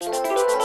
Thank you